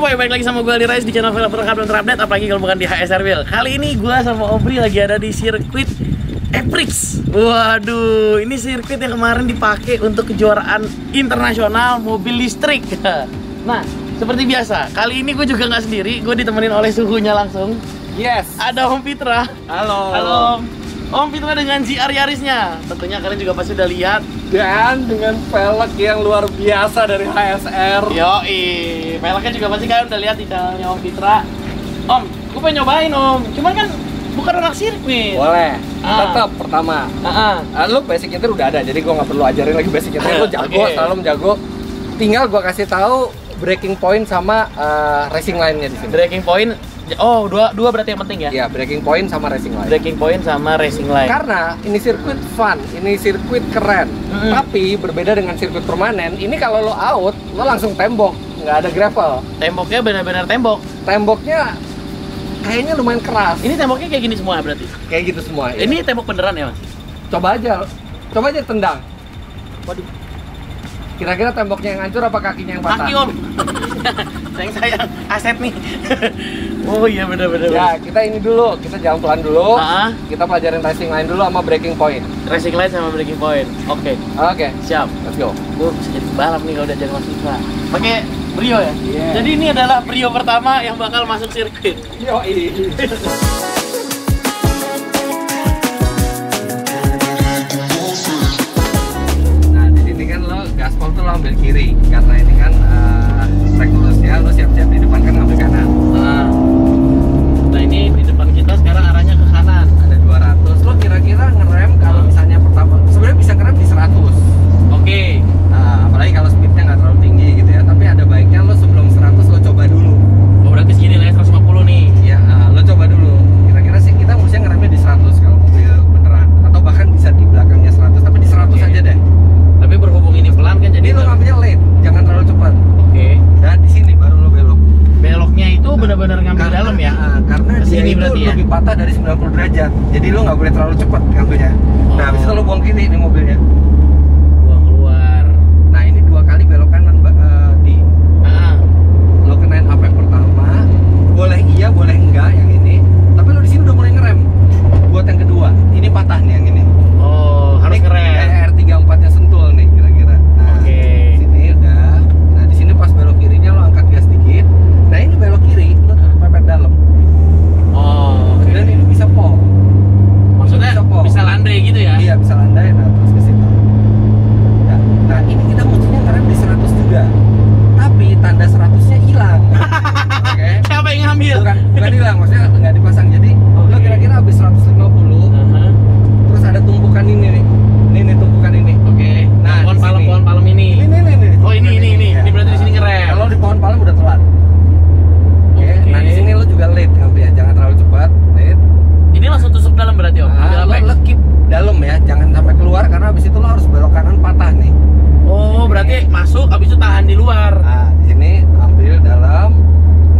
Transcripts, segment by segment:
boy, balik lagi sama gue Ali Rais di channel Velg Perangkap dan Terupdate Apalagi kalau bukan di HSR Wheel Kali ini gue sama Obri lagi ada di sirkuit Eprix. Waduh, ini sirkuit yang kemarin dipakai untuk kejuaraan internasional mobil listrik. Nah, seperti biasa, kali ini gue juga nggak sendiri Gue ditemenin oleh suhunya langsung. Yes. Ada Om Fitra. Halo. Halo Om Om Fitra dengan GR Yarisnya Tentunya kalian juga pasti udah lihat Dan dengan velg yang luar biasa dari HSR. Yoi, peleknya juga pasti kalian udah lihat di channelnya Om Fitra. Om, gue pengen nyobain Om. Cuman kan bukan anak sirkuit. Boleh. Ah. Tetap pertama. Ah, Ah, lu basic nyetir udah ada, jadi gua nggak perlu ajarin lagi basic nyetir. Lu jago, Oke. selalu jago. Tinggal gua kasih tahu breaking point sama eh, racing line-nya di sini. breaking point. Oh, dua dua berarti yang penting ya. Iya, breaking point sama racing line. Breaking point sama racing line. Karena ini sirkuit fun, ini sirkuit keren. Mm-mm. Tapi berbeda dengan sirkuit permanen, ini kalau lo out, lo langsung tembok, nggak ada gravel. Temboknya benar-benar tembok. Temboknya kayaknya lumayan keras. Ini temboknya kayak gini semua berarti. kayak gitu semua. ya. Ini tembok beneran ya, Mas? coba aja, coba aja tendang. Waduh, Kira-kira temboknya yang hancur apa kakinya yang patah? kaki Om. sayang sayang aset nih. oh iya benar-benar. Ya, kita ini dulu, kita jalan pelan dulu. Ah, Kita pelajarin racing line dulu sama breaking point. racing line sama breaking point. Oke, Oke, siap. let's go. gue bisa jadi balap nih kalau udah jadi Mas Fitra pakai Brio ya Iya. jadi ini adalah Brio pertama yang bakal masuk sirkuit Yo, ini. lo ambil kiri karena ini kan uh, track lulusnya lo siap-siap di depan kan ngambil kanan. nah, nah ini di depan kita sekarang arahnya ke kanan Ada 200. Lo kira-kira ngerem kalau misalnya pertama sebenarnya bisa ngerem di 100. oke Nah, apalagi kalau speednya nggak terlalu tinggi gitu ya. Tapi ada baiknya lo sebelum 100 lo coba dulu. oh berarti segini lah ya 150 nih Ya, ah, lo coba dulu. Kira-kira sih kita mestinya ngeremnya di 100 kalau mobil beneran. Atau bahkan bisa di belakangnya 100, tapi di 100 Oke. aja deh. tapi berhubung ini pelan kan jadi Jadi lo ngambilnya late, jangan terlalu cepat. oke Dan di sini baru lo belok. beloknya itu benar-benar ngambil Karena- dalam ya ah, karena Ke dia sini itu berarti ya? lebih patah dari 90 derajat. Jadi lo nggak boleh terlalu cepat. Nah, Oh. habis itu lo buang kiri ini mobilnya. buang keluar Nah, ini dua kali belok kanan Mbak, eh, di ah, lo kenain apa yang pertama boleh iya boleh enggak yang ini tapi lo di sini udah mulai ngerem buat yang kedua ini patah nih yang ini oh harus Ini dalam berarti om? Ah, lo, lekip dalam ya, jangan sampai keluar karena habis itu lo harus belok kanan patah nih. Oh, ini. berarti iya. masuk habis itu tahan di luar. Nah, di sini ambil dalam.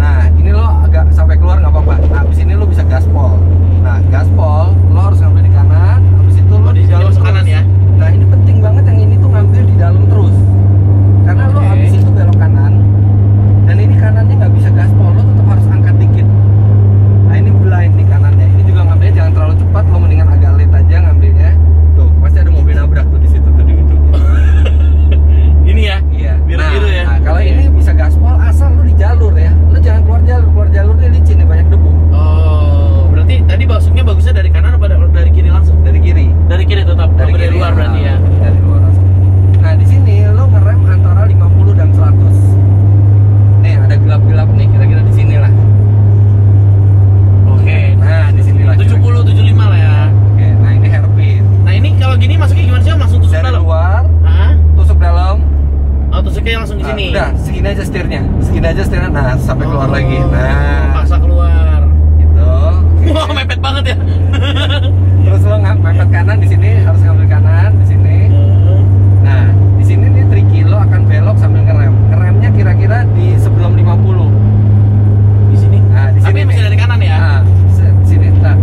Nah, ini lo agak sampai keluar nggak apa-apa. Nah, habis ini lo bisa gaspol. Nah, gaspol lo harus ngambil di kanan, habis itu lo, oh, di, di dalam kanan ya. Nah, ini penting banget yang ini tuh ngambil di dalam terus. Wah, mepet banget ya. Terus lo mepet kanan di sini harus ngambil kanan di sini. Nah, di sini nih tricky lo akan belok sambil ngerem. Ngeremnya kira-kira di sebelum 50. Di sini. Nah, di sini. Tapi masih dari kanan ya. Nah, di sini entar.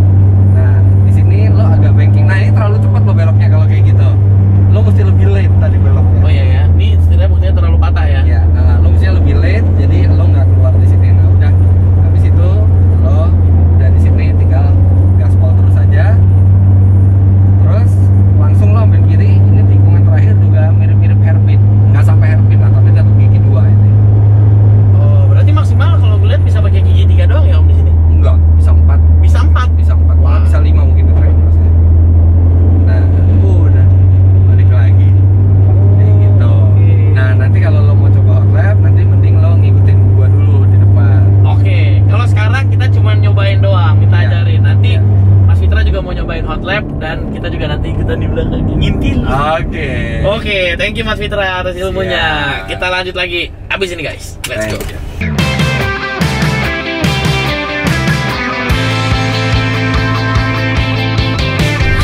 Nah, di sini lo agak banking. Nah, ini terlalu cepat lo beloknya kalau kayak gitu. Lo mesti lebih late tadi beloknya. You Mas Fitra atas ilmunya. Siap. Kita lanjut lagi abis ini guys. Let's go. Thank you.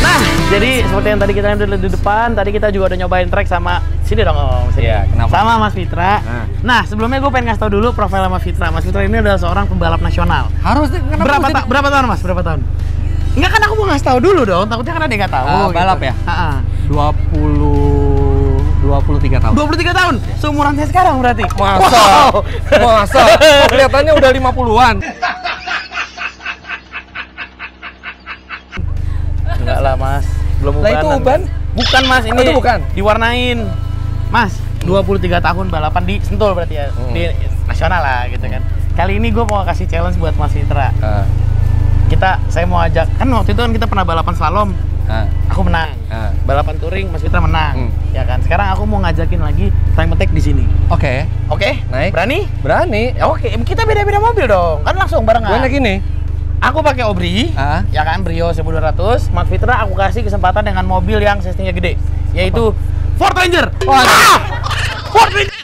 Nah, jadi seperti yang tadi kita lihat di depan, tadi kita juga udah nyobain track sama sini dong Om. Sini. Iya, kenapa? Sama Mas Fitra. Nah. Nah, sebelumnya gue pengen ngasih tau dulu profil Mas Fitra. Mas Fitra ini adalah seorang pembalap nasional. Harus kenapa berapa ta- berapa tahun Mas? Berapa tahun? Enggak kan aku mau ngasih tahu dulu dong, takutnya kan ada yang nggak tahu. Ah, balap ya? Heeh. 20 23 tahun. 23 tahun, seumuran saya sekarang berarti. Masa? Wow. Masa? Kok kelihatannya udah 50-an. Enggak lah mas, belum Lah, itu uban? Bukan mas, ini Oh, itu bukan? diwarnain. Mas, 23 tahun balapan di Sentul berarti ya, Hmm. di nasional lah gitu kan. Kali ini gue mau kasih challenge buat Mas Fitra. Ah, Kita, saya mau ajak, kan waktu itu kan kita pernah balapan slalom, ah, aku menang. Balapan touring, Mas Fitra menang. Hmm. Ya kan, sekarang aku mau ngajakin lagi time attack di sini. Oke, Oke? Naik. Berani? berani. Oke, kita beda-beda mobil dong. Kan langsung barengan. Gue naik ini. Aku pakai Obri, Ah. ya kan Brio 1200. Mas Fitra aku kasih kesempatan dengan mobil yang sistemnya gede, yaitu Ford Ranger. Wah. Ah! Ford Ranger.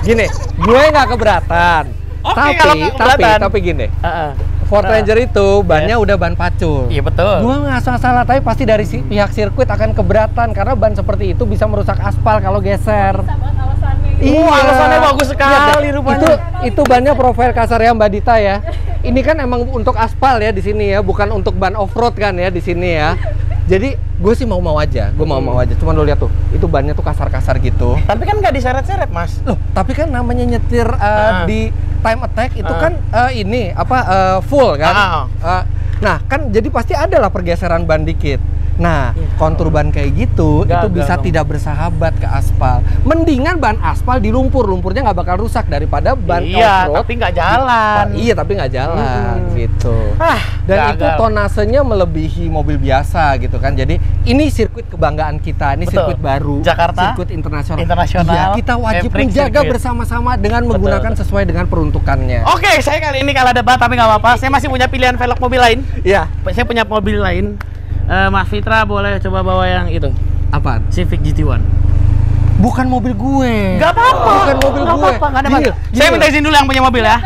Gini, gue nggak keberatan. Oke, tapi, kalau nggak tapi, keberatan. tapi gini. Heeh. Ford Nah. Ranger itu bannya udah ban pacul. Iya betul. Gue nggak salah, tapi pasti dari si, pihak sirkuit akan keberatan karena ban seperti itu bisa merusak aspal kalau geser. Alasannya gitu. Oh, alasannya bagus sekali Lihat, rupanya. Itu itu bannya profil kasar ya Mbak Dita ya. Ini kan emang untuk aspal ya di sini ya, bukan untuk ban off road kan ya di sini ya. Jadi gue sih mau-mau aja, gue mau-mau aja. Cuman lo lihat tuh, itu bannya tuh kasar-kasar gitu. Tapi kan nggak diseret-seret mas. Loh, tapi kan namanya nyetir uh, Ah. di time attack itu Ah. kan uh, ini apa uh, full kan? Ah. Uh, nah, kan jadi pasti ada lah pergeseran ban dikit. Nah, Iya. kontur ban kayak gitu itu Gagal bisa dong. tidak bersahabat ke aspal. Mendingan ban aspal di lumpur, lumpurnya nggak bakal rusak daripada ban iya, off-road. tapi nggak jalan. Iya, tapi nggak jalan Mm-mm. gitu. Ah, Dan itu gagal. tonasenya melebihi mobil biasa gitu kan. Jadi ini sirkuit kebanggaan kita, ini Betul. sirkuit baru, Jakarta, sirkuit internasional. internasional, Iya, kita wajib Every menjaga circuit. bersama-sama dengan Betul. menggunakan sesuai dengan peruntukannya. Oke, saya kali ini kalah debat tapi nggak apa-apa. Saya masih punya pilihan velg mobil lain. Iya. Saya punya mobil lain. Eh, Mas Fitra boleh coba bawa yang itu, Apaan? Civic GT1. Bukan mobil gue. Gak apa-apa. Bukan mobil Nggak gue. apa-apa, nggak ada Gini, masalah. Saya minta izin dulu yang punya mobil ya.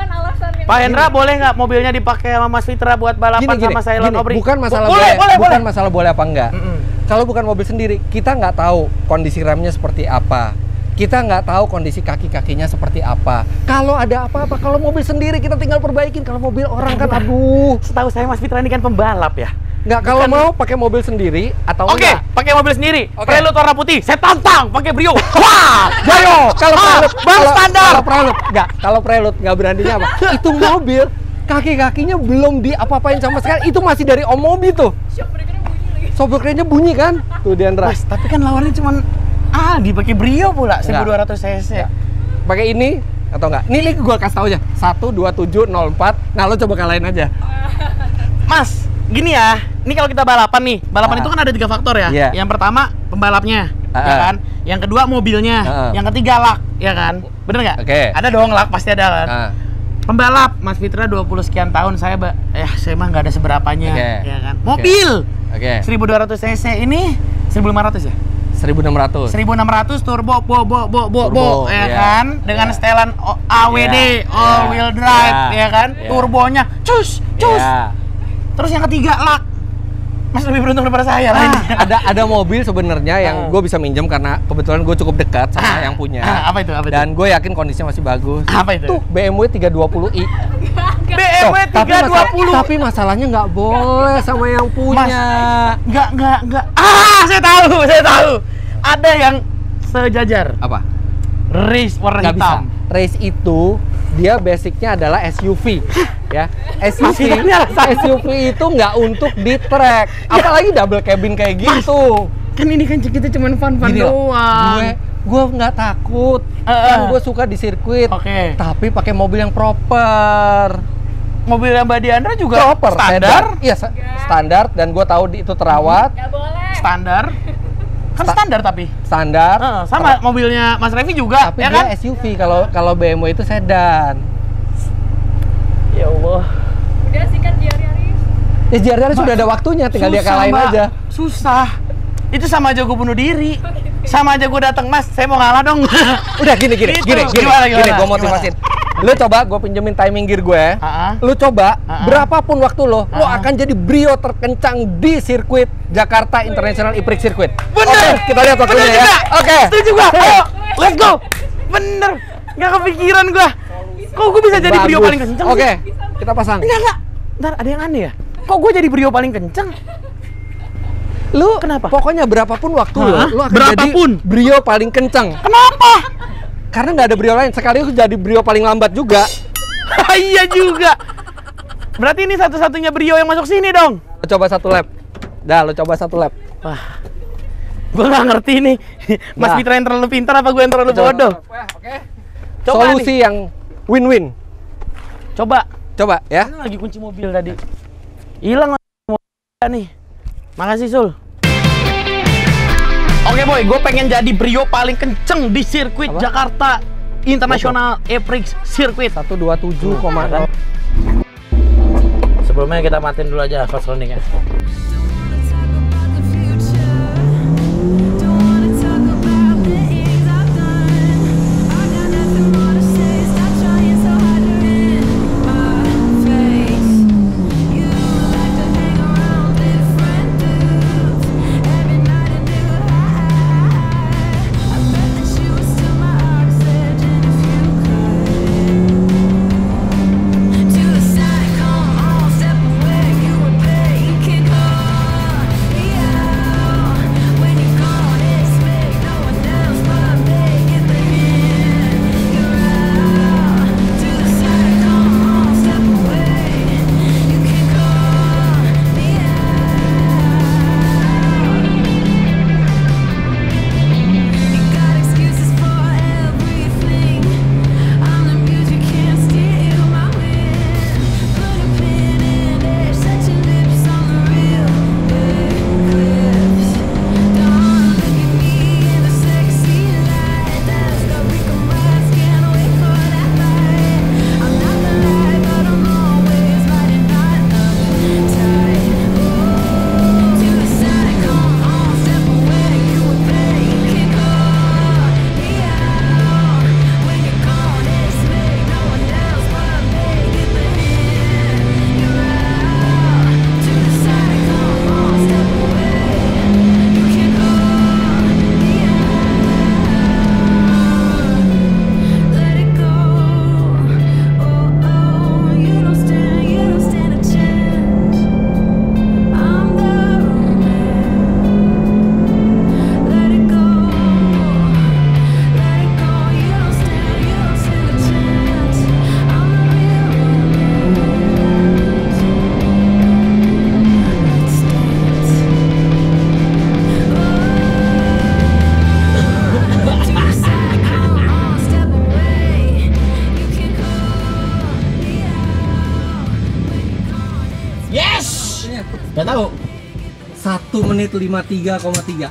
Pak Hendra boleh nggak mobilnya dipakai sama Mas Fitra buat balapan Gini, gini, sama gini, Obri? Bukan masalah boleh, boleh, boleh, bukan boleh. masalah boleh apa enggak. Mm-mm. Kalau bukan mobil sendiri, kita nggak tahu kondisi remnya seperti apa. Kita nggak tahu kondisi kaki-kakinya seperti apa. Kalau ada apa-apa, kalau mobil sendiri kita tinggal perbaikin. Kalau mobil orang kan, aduh, Setahu saya Mas Fitra ini kan pembalap ya. nggak. Kalau Bukan- mau pakai mobil sendiri atau Oke, pakai mobil sendiri. Oke. Prelude warna putih. Saya tantang pakai Brio. Wah, Jayo, kalau prelude, bang standar. Kalau prelude, nggak. Kalau prelude nggak beraninya apa? Itu mobil kaki-kakinya belum diapa-apain sama sekali. Itu masih dari Om Mobi tuh. Bunyi lagi. Sobreknya bunyi kan? Tuh Diandra. Mas, tapi kan lawannya cuma ah dipakai Brio pula Enggak. 1200 cc. Ya. Pakai ini atau enggak? Ini, ini gue kasih tau aja. 12704. Nah, lo coba kalahin aja. Mas, gini ya. Ini kalau kita balapan nih, balapan Ah. itu kan ada tiga faktor ya. Iya. Yang pertama pembalapnya, Ah, ya ah. kan. Yang kedua mobilnya, Ah. yang ketiga lak, ya kan. Bener nggak? Oke. Ada dong lak pasti ada kan. Nah, Pembalap, Mas Fitra 20 sekian tahun saya, ba- eh saya mah nggak ada seberapanya, Oke. ya kan. Mobil oke. 1200 cc ini 1500 ya? 1600. 1600 turbo bo bo bo bo bo Turbo, ya iya. kan dengan Iya. setelan AWD Iya, all iya, wheel drive iya, ya kan iya. turbonya cus cus Iya. terus yang ketiga lak Mas lebih beruntung daripada saya lah ini. Ah, ada ada mobil sebenarnya yang Ah. gue bisa minjem karena kebetulan gue cukup dekat sama Ah, yang punya. apa itu, apa itu? Dan gue yakin kondisinya masih bagus. Apa itu? Tuh BMW 320i. BMW Tuh, tapi, masa- 320 tapi masalahnya nggak boleh sama yang punya. Enggak, enggak, enggak. Ah, saya tahu, saya tahu. Ada yang sejajar. Apa? Race warna bisa. hitam. Race itu dia basicnya adalah SUV ya. SUV. SUV itu nggak untuk di track, apalagi double cabin kayak gitu. Kan ini kan kita cuma fun-fun Gini loh, doang. gue gue nggak takut, Eh, kan eh. gue suka di sirkuit, Oke. tapi pakai mobil yang proper. Mobil yang Mbak Diandra juga Proper, standar. Iya, sa- standar dan gue tahu itu terawat, Nggak boleh. Standar. Kan Sta- standar tapi. standar. Heeh, sama mobilnya Mas Revi juga, Tapi ya dia kan? SUV kalau kalau BMW itu sedan. Ya Allah. Udah sikat Diaris. Ya JRDR sudah ada waktunya, tinggal dia Susah, kalahin Mbak. aja. Susah. Itu sama aja gue bunuh diri. Sama aja gue datang, Mas. Saya mau ngalah dong. Udah gini gini Gitu. gini gini. Gimana, gini gimana? gue motivasin. Lu coba gue pinjemin timing gear gue. Ha-ha. Lu coba Ha-ha. berapapun waktu lo, lo akan jadi brio terkencang di sirkuit Jakarta International E-Prix Circuit. Bener. Oke, kita lihat waktunya Bener ya. Oke. Setuju gua. Ayo, let's go. Bener. Nggak kepikiran gua. Kok gue bisa jadi brio paling kenceng Oke, kita pasang. Enggak, enggak. Ntar ada yang aneh ya? Kok gue jadi brio paling kenceng? Lu Kenapa? Pokoknya berapapun waktu lo, lu akan Berapapun? jadi brio paling kencang. Kenapa? Karena nggak ada brio lain. Sekali lu jadi brio paling lambat juga. iya juga. Berarti ini satu-satunya brio yang masuk sini dong. Lu coba satu lap. Dah, lu coba satu lap. Wah, gue nggak ngerti nih. Mas Nah. Mitra yang terlalu pintar apa gue yang terlalu bodoh? Oke. Coba Solusi yang win-win. Coba. Coba ya. Ini lagi kunci mobil tadi. Hilang mobil nih. Makasih Sul. Oke boy, gue pengen jadi brio paling kenceng di sirkuit Apa? Jakarta International E-Prix Circuit. 127,0. Sebelumnya kita matiin dulu aja fast running ya. Gak tahu. 1 menit 53,3.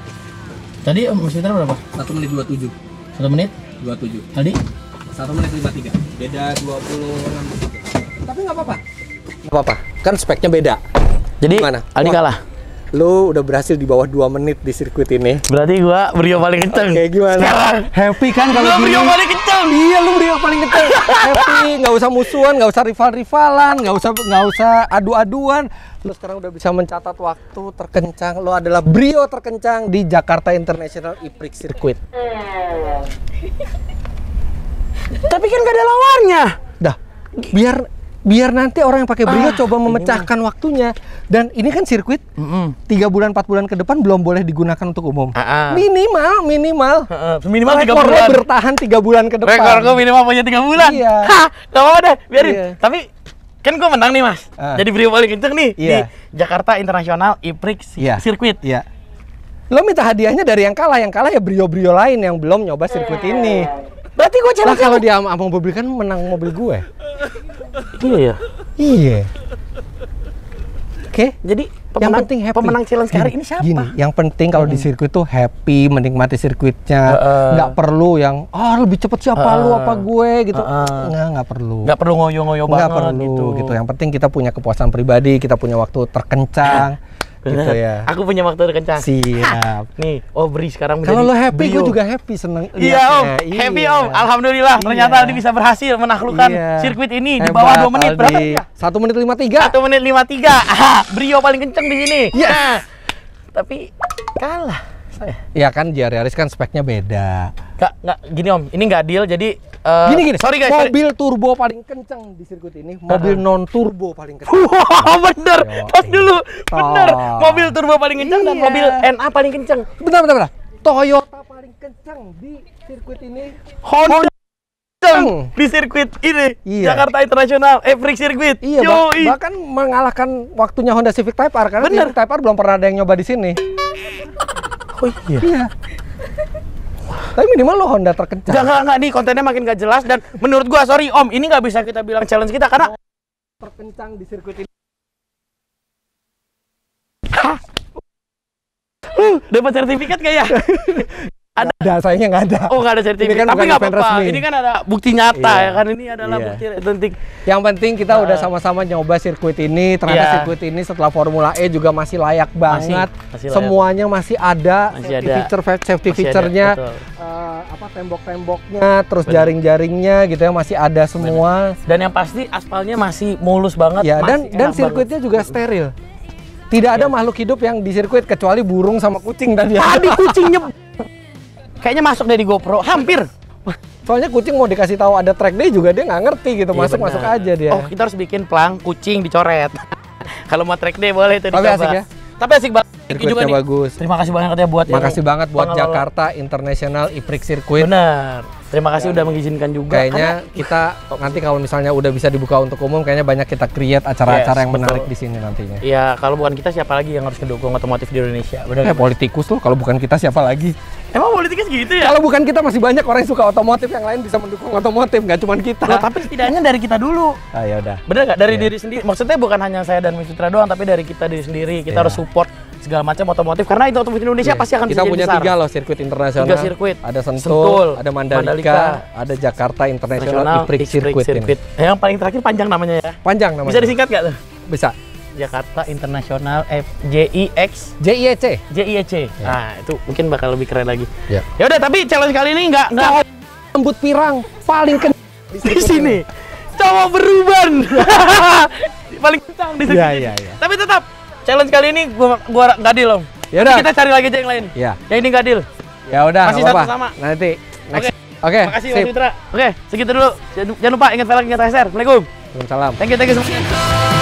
Tadi Om Mas Mitra berapa? 1 menit 27. Satu menit. 27. Tadi? 1 menit 53. Beda 26 detik. Tapi nggak apa-apa. Nggak apa-apa. Kan speknya beda. Jadi Gimana? Aldi Wah. kalah. Lu udah berhasil di bawah 2 menit di sirkuit ini. Berarti gua brio paling kenceng. Oke, gimana? Sekarang. Happy kan kalau gini? brio paling kenceng. Iya, lu brio paling kenceng. Happy, nggak usah musuhan, nggak usah rival-rivalan, nggak usah nggak usah adu-aduan. Lu sekarang udah bisa mencatat waktu terkencang. Lu adalah brio terkencang di Jakarta International E-Prix Circuit. Tapi kan gak ada lawannya. Dah, biar biar nanti orang yang pakai brio Ah, coba ini memecahkan waktunya. Dan ini kan sirkuit tiga bulan empat bulan ke depan belum boleh digunakan untuk umum. Ah, ah. Minimal, minimal. Minimal tiga bulan. bertahan tiga bulan ke depan. Rekor gua minimal punya tiga bulan. Iya. Hah, gak apa-apa deh, biarin. Iya. Tapi kan gua menang nih mas. Ah. Jadi brio paling kenceng nih di Iya. Jakarta International E-Prix Iya. Circuit. Iya. Lo minta hadiahnya dari yang kalah, yang kalah ya brio-brio lain yang belum nyoba sirkuit ini. Berarti gua Lah challenge kalau dia sama mobil kan menang mobil gue. Iya ya. Iya. Oke. Jadi Pemenang, penting happy. Pemenang challenge hari Gini, ini siapa? Gini, yang penting kalau di sirkuit tuh happy, menikmati sirkuitnya. Nggak perlu yang, oh lebih cepet siapa lu Heeh. apa gue gitu. Heeh. Nggak, nggak perlu. Nggak perlu ngoyo-ngoyo Nggak banget perlu gitu. gitu. Yang penting kita punya kepuasan pribadi, kita punya waktu terkencang, gitu Bener. ya. Aku punya waktu kencang. Siap. Nih, Obri sekarang Kalau menjadi lo happy, gue juga happy, seneng. Iya om, liatnya. happy Iya. om. Alhamdulillah, ternyata Iya. Aldi bisa berhasil menaklukkan Iya. sirkuit ini di bawah Hebat, 2 menit. Berapa? Aldi. ya? Satu menit lima tiga. 1 menit 53. Ah, Brio paling kenceng di sini. Yes. Nah, tapi kalah saya. Ya kan JR Yaris kan speknya beda. Nggak, nggak, gini om, ini nggak deal jadi eh, gini gini. Sorry guys, sorry. Mobil turbo paling kenceng di sirkuit ini, mobil non turbo paling kenceng. Wah, bener. Tos dulu. Bener. Oh. Mobil turbo paling kencang dan Iya. mobil NA paling kencang. bentar, bentar, bentar. Toyota paling kenceng di sirkuit ini. Honda Kenceng. di sirkuit ini Iya. Jakarta International Every Circuit. Iya, bah- bahkan mengalahkan waktunya Honda Civic Type R karena Bener. Civic Type R belum pernah ada yang nyoba di sini. Oh iya. Iya. Tapi minimal lo Honda terkencang. Enggak, enggak, enggak, nih kontennya makin gak jelas dan menurut gua sorry Om, ini nggak bisa kita bilang challenge kita karena terkencang di sirkuit ini. uh, dapat sertifikat gak ya? Ada, sayangnya nggak ada. Oh nggak ada sertifikat, Ini kan tapi nggak apa-apa. Ini kan ada bukti nyata Iya. ya kan ini adalah Iya. bukti penting. Yang penting kita udah Nah. sama-sama nyoba sirkuit ini. Ternyata Iya. sirkuit ini setelah Formula E juga masih layak banget. masih layak. Semuanya masih ada Masih safety ada. feature safety Masih ada, feature-nya, betul. eh, apa tembok-temboknya, terus jaring-jaringnya gitu ya masih ada semua. Dan yang pasti aspalnya masih mulus banget. Ya dan masih dan sirkuitnya juga steril. Tidak ada Iya. makhluk hidup yang di sirkuit kecuali burung sama kucing tadi. banget. Tadi kucingnya kayaknya masuk dari GoPro, hampir. Soalnya kucing mau dikasih tahu ada track day juga dia nggak ngerti gitu. Iya, masuk benar. masuk aja dia. Oh, kita harus bikin pelang kucing dicoret. Kalau mau track day boleh itu Tapi dicoba. asik ya? Tapi asik banget. You juga nih. bagus. Terima kasih banyak ya buat Makasih banget buat pengelola. Jakarta International IPRIX Circuit. Benar. Terima kasih udah mengizinkan juga. Kayaknya kita nanti kalau misalnya udah bisa dibuka untuk umum, kayaknya banyak kita create acara-acara Yes, yang menarik betul. di sini nantinya. Karena- ya kalau bukan kita siapa lagi yang harus mendukung otomotif di Indonesia? Benar. Eh politikus loh, kalau bukan kita siapa lagi? Emang politiknya segitu ya? Kalau bukan kita masih banyak orang yang suka otomotif yang lain bisa mendukung otomotif, nggak cuma kita. Loh, tapi setidaknya dari kita dulu. Ah ya udah. Bener nggak? Dari Iya. diri sendiri. Maksudnya bukan hanya saya dan Mifitra doang, tapi dari kita diri sendiri. Kita Iya. harus support segala macam otomotif karena itu otomotif Indonesia Iya. pasti akan kita punya besar. tiga loh sirkuit internasional. Tiga sirkuit. Ada Sentul, Sentul, ada Mandalika, Mandalika, ada Jakarta International IPRIX Circuit, ini. Eh, Yang paling terakhir panjang namanya ya. Panjang namanya. Bisa disingkat nggak tuh? Bisa. Jakarta International F JIX JIEC. JIEC. Nah, itu mungkin bakal lebih keren lagi. Ya. Ya udah, tapi challenge kali ini nggak nggak Rambut pirang paling ke di sini. Cowok beruban. paling kencang di sini. Iya, iya, iya. Tapi tetap challenge kali ini gua gua deal, Om. Ya udah. Kita cari lagi aja yang lain. Ya. Yang ini deal. Ya udah, Masih satu sama. Nanti next. Oke. Oke. Makasih sip. Mas. Oke, segitu dulu. Jangan, lupa ingat like, ingat share. Assalamualaikum. Salam. Thank you, thank you semua.